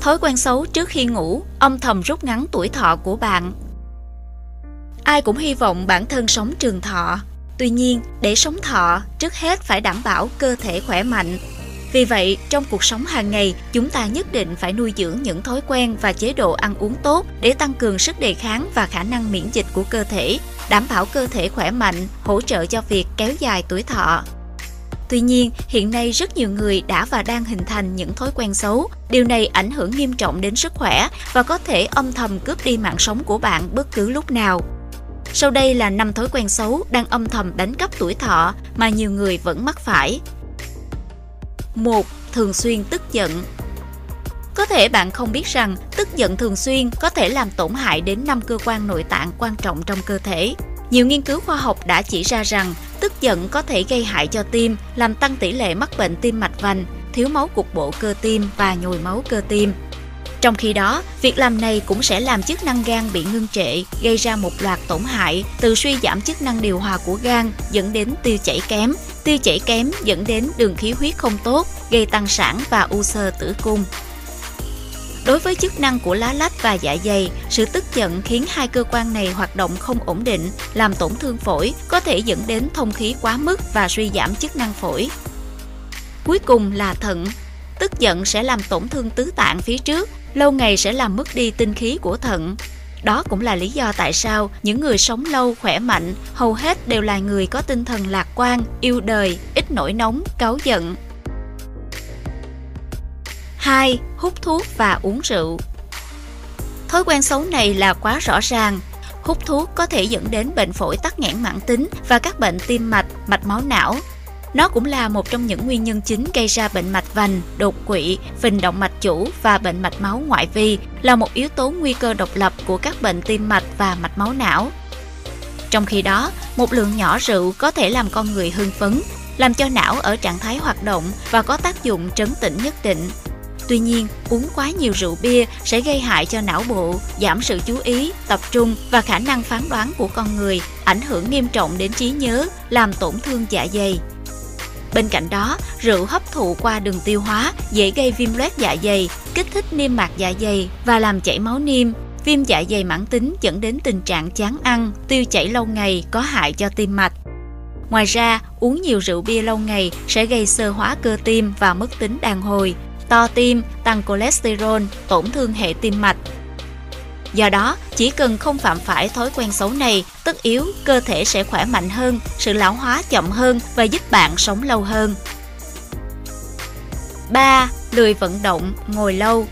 Thói quen xấu trước khi ngủ âm thầm rút ngắn tuổi thọ của bạn. Ai cũng hy vọng bản thân sống trường thọ. Tuy nhiên, để sống thọ, trước hết phải đảm bảo cơ thể khỏe mạnh. Vì vậy, trong cuộc sống hàng ngày, chúng ta nhất định phải nuôi dưỡng những thói quen và chế độ ăn uống tốt để tăng cường sức đề kháng và khả năng miễn dịch của cơ thể, đảm bảo cơ thể khỏe mạnh, hỗ trợ cho việc kéo dài tuổi thọ. Tuy nhiên, hiện nay rất nhiều người đã và đang hình thành những thói quen xấu. Điều này ảnh hưởng nghiêm trọng đến sức khỏe và có thể âm thầm cướp đi mạng sống của bạn bất cứ lúc nào. Sau đây là 5 thói quen xấu đang âm thầm đánh cắp tuổi thọ mà nhiều người vẫn mắc phải. 1. Thường xuyên tức giận có thể bạn không biết rằng tức giận thường xuyên có thể làm tổn hại đến năm cơ quan nội tạng quan trọng trong cơ thể. Nhiều nghiên cứu khoa học đã chỉ ra rằng tức giận có thể gây hại cho tim, làm tăng tỷ lệ mắc bệnh tim mạch vành, thiếu máu cục bộ cơ tim và nhồi máu cơ tim. Trong khi đó, việc làm này cũng sẽ làm chức năng gan bị ngưng trệ, gây ra một loạt tổn hại từ suy giảm chức năng điều hòa của gan dẫn đến tiêu chảy kém, tiêu chảy kém dẫn đến đường khí huyết không tốt, gây tăng sản và u xơ tử cung. Đối với chức năng của lá lách và dạ dày, sự tức giận khiến hai cơ quan này hoạt động không ổn định, làm tổn thương phổi, có thể dẫn đến thông khí quá mức và suy giảm chức năng phổi. Cuối cùng là thận. Tức giận sẽ làm tổn thương tứ tạng phía trước, lâu ngày sẽ làm mất đi tinh khí của thận. Đó cũng là lý do tại sao những người sống lâu khỏe mạnh hầu hết đều là người có tinh thần lạc quan, yêu đời, ít nổi nóng, cáu giận, 2. Hút thuốc và uống rượu Thói quen xấu này là quá rõ ràng. Hút thuốc có thể dẫn đến bệnh phổi tắc nghẽn mãn tính và các bệnh tim mạch, mạch máu não. Nó cũng là một trong những nguyên nhân chính gây ra bệnh mạch vành, đột quỵ, phình động mạch chủ và bệnh mạch máu ngoại vi, là một yếu tố nguy cơ độc lập của các bệnh tim mạch và mạch máu não. Trong khi đó, một lượng nhỏ rượu có thể làm con người hưng phấn, làm cho não ở trạng thái hoạt động và có tác dụng trấn tĩnh nhất định, Tuy nhiên, uống quá nhiều rượu bia sẽ gây hại cho não bộ, giảm sự chú ý, tập trung và khả năng phán đoán của con người, ảnh hưởng nghiêm trọng đến trí nhớ, làm tổn thương dạ dày. Bên cạnh đó, rượu hấp thụ qua đường tiêu hóa dễ gây viêm loét dạ dày, kích thích niêm mạc dạ dày và làm chảy máu niêm. Viêm dạ dày mãn tính dẫn đến tình trạng chán ăn, tiêu chảy lâu ngày có hại cho tim mạch. Ngoài ra, uống nhiều rượu bia lâu ngày sẽ gây sơ hóa cơ tim và mất tính đàn hồi, to tim, tăng cholesterol, tổn thương hệ tim mạch. Do đó, chỉ cần không phạm phải thói quen xấu này, tất yếu cơ thể sẽ khỏe mạnh hơn, sự lão hóa chậm hơn và giúp bạn sống lâu hơn. 3. Lười vận động, ngồi lâu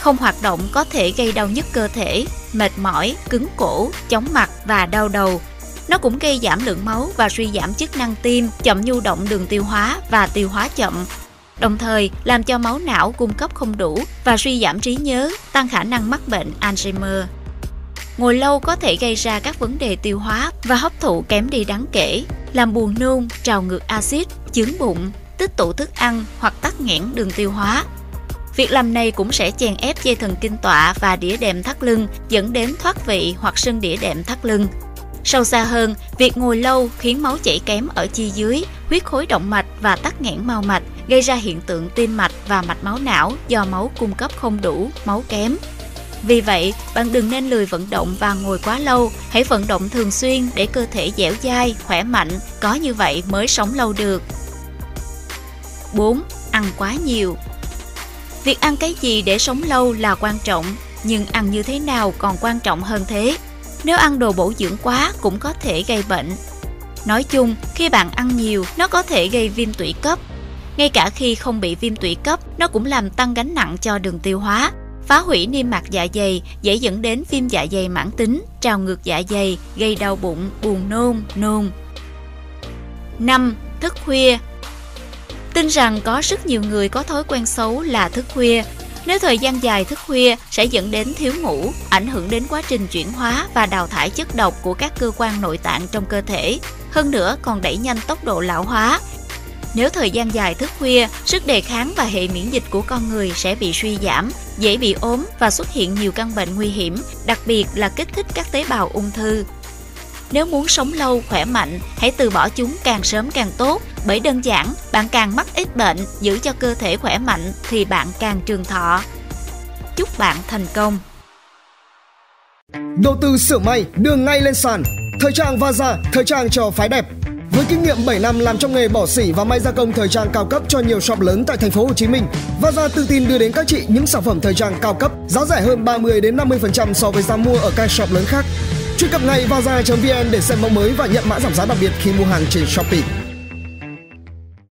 Không hoạt động có thể gây đau nhức cơ thể, mệt mỏi, cứng cổ, chóng mặt và đau đầu. Nó cũng gây giảm lượng máu và suy giảm chức năng tim, chậm nhu động đường tiêu hóa và tiêu hóa chậm, đồng thời làm cho máu não cung cấp không đủ và suy giảm trí nhớ, tăng khả năng mắc bệnh Alzheimer. Ngồi lâu có thể gây ra các vấn đề tiêu hóa và hấp thụ kém đi đáng kể, làm buồn nôn, trào ngược axit, chướng bụng, tích tụ thức ăn hoặc tắc nghẽn đường tiêu hóa. Việc làm này cũng sẽ chèn ép dây thần kinh tọa và đĩa đệm thắt lưng dẫn đến thoát vị hoặc sưng đĩa đệm thắt lưng. Sâu xa hơn, việc ngồi lâu khiến máu chảy kém ở chi dưới, huyết khối động mạch và tắc nghẽn mau mạch, gây ra hiện tượng tim mạch và mạch máu não do máu cung cấp không đủ, máu kém. Vì vậy, bạn đừng nên lười vận động và ngồi quá lâu, hãy vận động thường xuyên để cơ thể dẻo dai, khỏe mạnh, có như vậy mới sống lâu được. 4. Ăn quá nhiều Việc ăn cái gì để sống lâu là quan trọng, nhưng ăn như thế nào còn quan trọng hơn thế. Nếu ăn đồ bổ dưỡng quá cũng có thể gây bệnh. Nói chung, khi bạn ăn nhiều, nó có thể gây viêm tụy cấp. Ngay cả khi không bị viêm tụy cấp, nó cũng làm tăng gánh nặng cho đường tiêu hóa, phá hủy niêm mạc dạ dày, dễ dẫn đến viêm dạ dày mãn tính, trào ngược dạ dày, gây đau bụng, buồn nôn, nôn. 5. Thức khuya Tin rằng có rất nhiều người có thói quen xấu là thức khuya nếu thời gian dài thức khuya sẽ dẫn đến thiếu ngủ, ảnh hưởng đến quá trình chuyển hóa và đào thải chất độc của các cơ quan nội tạng trong cơ thể. Hơn nữa còn đẩy nhanh tốc độ lão hóa. Nếu thời gian dài thức khuya, sức đề kháng và hệ miễn dịch của con người sẽ bị suy giảm, dễ bị ốm và xuất hiện nhiều căn bệnh nguy hiểm, đặc biệt là kích thích các tế bào ung thư. Nếu muốn sống lâu, khỏe mạnh, hãy từ bỏ chúng càng sớm càng tốt, bởi đơn giản, bạn càng mắc ít bệnh, giữ cho cơ thể khỏe mạnh thì bạn càng trường thọ. chúc bạn thành công. Đầu tư sửa may đưa ngay lên sàn. Thời trang Vaza, thời trang cho phái đẹp. Với kinh nghiệm 7 năm làm trong nghề bỏ xỉ và may gia công thời trang cao cấp cho nhiều shop lớn tại thành phố Hồ Chí Minh, Vaza tự tin đưa đến các chị những sản phẩm thời trang cao cấp, giá rẻ hơn 30 đến 50% so với giá mua ở các shop lớn khác. Truy cập ngay vaza.vn để xem mẫu mới và nhận mã giảm giá đặc biệt khi mua hàng trên Shopee.